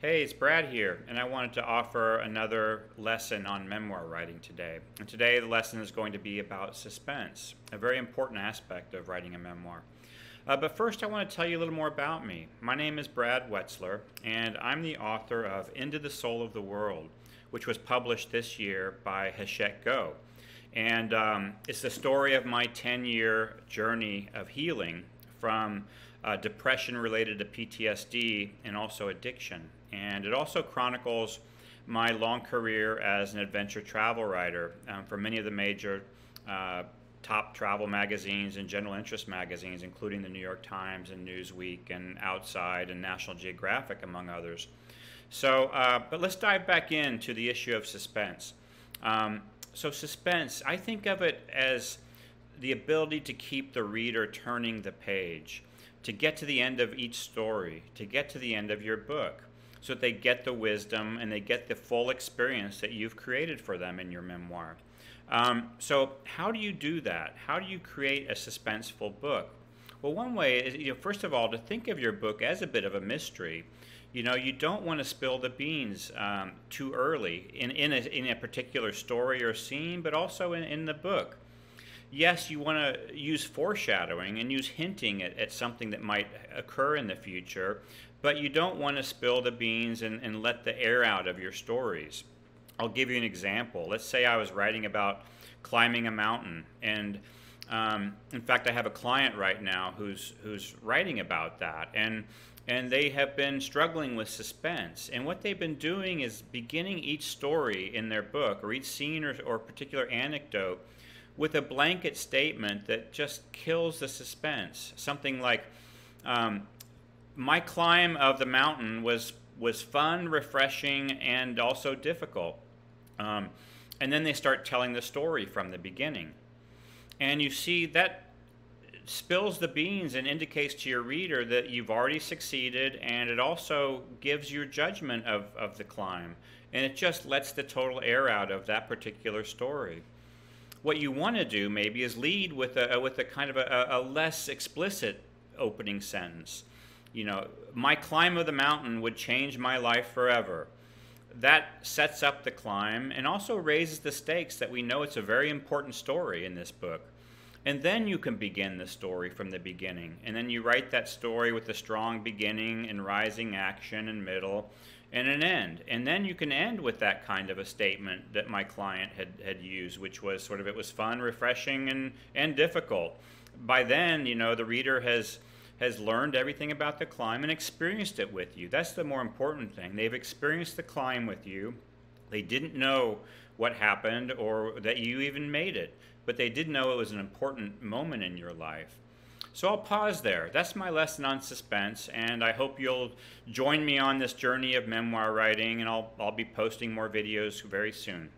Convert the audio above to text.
Hey, it's Brad here, and I wanted to offer another lesson on memoir writing today. And today, the lesson is going to be about suspense, a very important aspect of writing a memoir. Uh, but first, I want to tell you a little more about me. My name is Brad Wetzler, and I'm the author of Into the Soul of the World, which was published this year by Hachette Go. And um, it's the story of my 10 year journey of healing from uh, depression related to PTSD and also addiction. And it also chronicles my long career as an adventure travel writer um, for many of the major uh, top travel magazines and general interest magazines, including the New York Times and Newsweek and Outside and National Geographic, among others. So, uh, but let's dive back into the issue of suspense. Um, so, suspense, I think of it as the ability to keep the reader turning the page, to get to the end of each story, to get to the end of your book so that they get the wisdom and they get the full experience that you've created for them in your memoir. Um, so, how do you do that? How do you create a suspenseful book? Well, one way is, you know, first of all, to think of your book as a bit of a mystery. You know, you don't want to spill the beans um, too early in, in, a, in a particular story or scene, but also in, in the book. Yes, you want to use foreshadowing and use hinting at, at something that might occur in the future, but you don't want to spill the beans and, and let the air out of your stories. I'll give you an example. Let's say I was writing about climbing a mountain, and um, in fact, I have a client right now who's who's writing about that, and and they have been struggling with suspense. And what they've been doing is beginning each story in their book or each scene or, or particular anecdote with a blanket statement that just kills the suspense. Something like, um, my climb of the mountain was was fun, refreshing, and also difficult. Um, and then they start telling the story from the beginning, and you see that spills the beans and indicates to your reader that you've already succeeded, and it also gives your judgment of, of the climb, and it just lets the total air out of that particular story. What you want to do maybe is lead with a with a kind of a, a less explicit opening sentence you know, my climb of the mountain would change my life forever. That sets up the climb and also raises the stakes that we know it's a very important story in this book. And then you can begin the story from the beginning. And then you write that story with a strong beginning and rising action and middle and an end. And then you can end with that kind of a statement that my client had, had used, which was sort of it was fun, refreshing, and, and difficult. By then, you know, the reader has has learned everything about the climb and experienced it with you. That's the more important thing. They've experienced the climb with you. They didn't know what happened or that you even made it, but they did know it was an important moment in your life. So I'll pause there. That's my lesson on suspense, and I hope you'll join me on this journey of memoir writing, and I'll, I'll be posting more videos very soon.